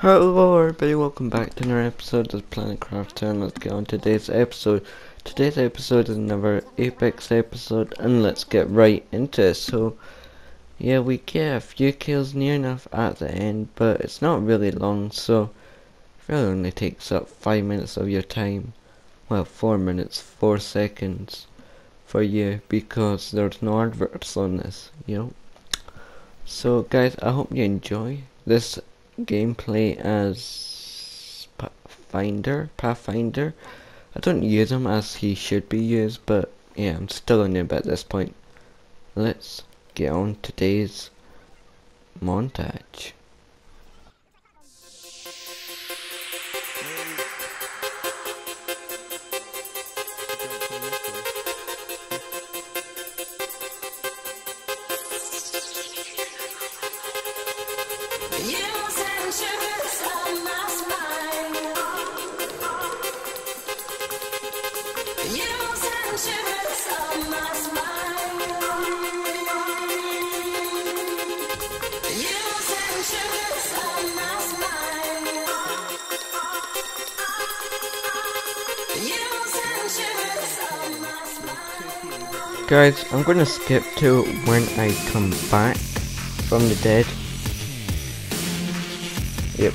Hello everybody, welcome back to another episode of Planet Crafter and let's get on today's episode. Today's episode is another Apex episode and let's get right into it. So yeah, we get a few kills near enough at the end, but it's not really long, so it really only takes up 5 minutes of your time. Well, 4 minutes, 4 seconds for you because there's no adverts on this, you know. So guys, I hope you enjoy this gameplay as Pathfinder. Pathfinder. I don't use him as he should be used, but yeah, I'm still a noob at this point. Let's get on today's montage. Guys, I'm gonna skip to when I come back from the dead. Yep.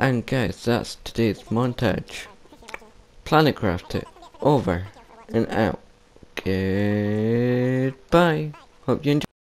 And guys, that's today's montage. Planet Crafter, over and out. Goodbye. Hope you enjoy.